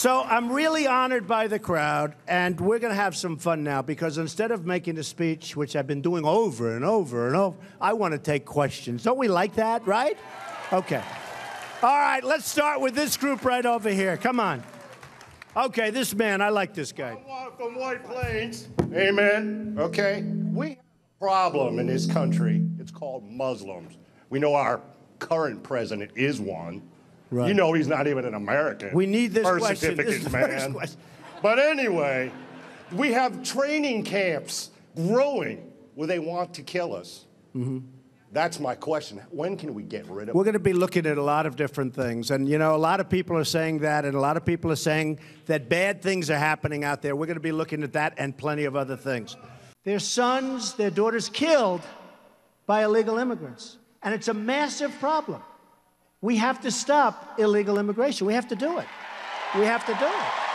So I'm really honored by the crowd, and we're going to have some fun now because instead of making a speech, which I've been doing over and over and over, I want to take questions. Don't we like that, right? Okay. All right, let's start with this group right over here. Come on. Okay, this man, I like this guy. From White Plains. Amen. Okay. We have a problem in this country. It's called Muslims. We know our current president is one. Right. You know he's not even an American. We need this Birth question. This is certificates, the first man. question. But anyway, we have training camps growing where they want to kill us. Mm-hmm. That's my question. When can we get rid of We're going to be looking at a lot of different things. And, you know, a lot of people are saying that, and a lot of people are saying that bad things are happening out there. We're going to be looking at that and plenty of other things. Their sons, their daughters killed by illegal immigrants. And it's a massive problem. We have to stop illegal immigration. We have to do it. We have to do it.